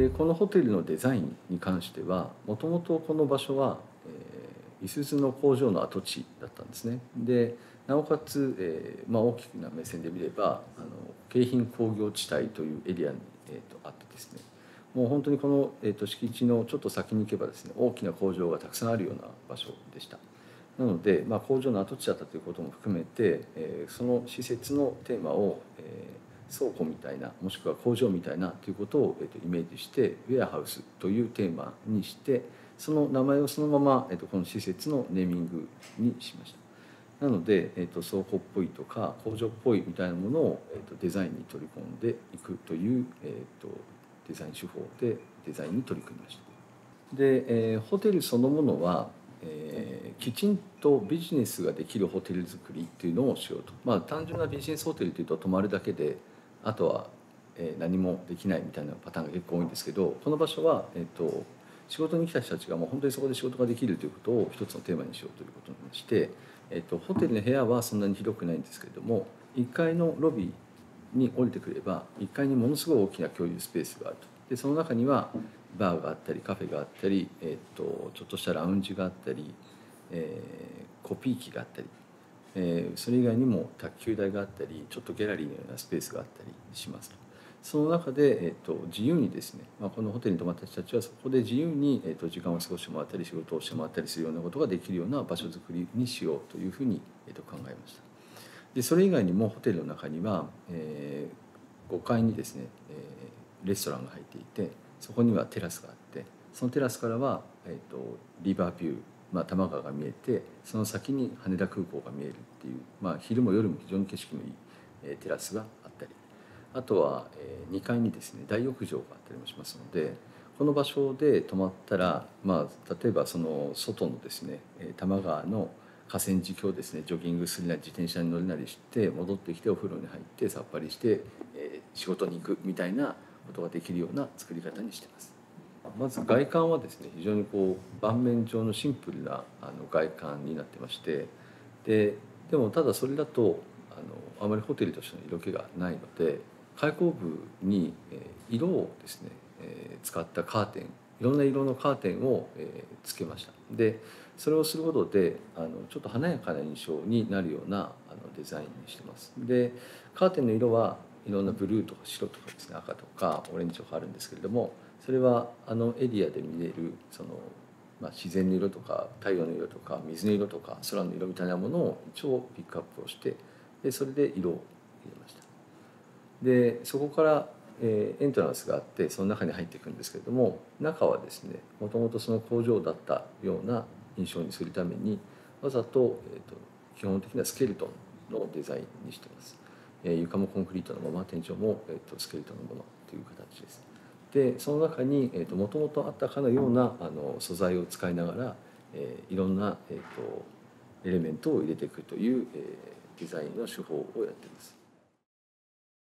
でこのホテルのデザインに関してはもともとこの場所は、えー、いすゞの工場の跡地だったんですね。でなおかつ、えーまあ、大きな目線で見ればあの京浜工業地帯というエリアに、えーと、あってですね。もう本当にこの、えーと、敷地のちょっと先に行けばですね大きな工場がたくさんあるような場所でした。なので、まあ、工場の跡地だったということも含めて、えー、その施設のテーマを、倉庫みたいなもしくは工場みたいなということを、えーと、イメージしてウェアハウスというテーマにしてその名前をそのまま、えーと、この施設のネーミングにしました。なので、えーと、倉庫っぽいとか工場っぽいみたいなものを、えー、とデザインに取り込んでいくという、えー、とデザイン手法でデザインに取り組みました。で、えー、ホテルそのものはえー、きちんとビジネスができるホテル作りっていうのをしようと。まあ単純なビジネスホテルっていうと泊まるだけであとは、えー、何もできないみたいなパターンが結構多いんですけどこの場所は、えーと、仕事に来た人たちがもう本当にそこで仕事ができるということを一つのテーマにしようということにして、えーと、ホテルの部屋はそんなに広くないんですけれども1階のロビーに降りてくれば1階にものすごい大きな共有スペースがあると。でその中にはバーがあったりカフェがあったり、えーと、ちょっとしたラウンジがあったり、えー、コピー機があったり、えー、それ以外にも卓球台があったりちょっとギャラリーのようなスペースがあったりします。その中で、えーと、自由にですね、まあ、このホテルに泊まった人たちはそこで自由に、えーと、時間を過ごしてもらったり仕事をしてもらったりするようなことができるような場所づくりにしようというふうに、えー、と考えました。でそれ以外にもホテルの中には、えー、5階にですね、えー、レストランが入っていてそこにはテラスがあってそのテラスからは、えーと、リバービュー、まあ、多摩川が見えてその先に羽田空港が見えるっていう、まあ、昼も夜も非常に景色のいい、え、テラスがあったりあとは、えー、2階にですね大浴場があったりもしますのでこの場所で泊まったら、まあ、例えばその外のですね多摩川の河川敷をですねジョギングするなり自転車に乗るなりして戻ってきてお風呂に入ってさっぱりして、えー、仕事に行くみたいなことができるような作り方にしてます。まず外観はですね非常にこう盤面上のシンプルなあの外観になってましてででもただそれだとあのあまりホテルとしての色気がないので開口部に色をですね使ったカーテンいろんな色のカーテンをつけました。でそれをすることであのちょっと華やかな印象になるようなあのデザインにしてます。でカーテンの色はいろんなブルーとか白とかですね赤とかオレンジとかあるんですけれどもそれはあのエリアで見れるその、まあ、自然の色とか太陽の色とか水の色とか空の色みたいなものを一応ピックアップをしてでそれで色を入れましたでそこから、えー、エントランスがあってその中に入っていくんですけれども中はですねもともとその工場だったような印象にするためにわざと,、えーと基本的なスケルトンのデザインにしてますえ床もコンクリートのまま天井も、えーと、スケルトンのものという形です。でその中にもともとあったかのようなあの素材を使いながら、えー、いろんな、えーと、エレメントを入れていくという、えー、デザインの手法をやってます。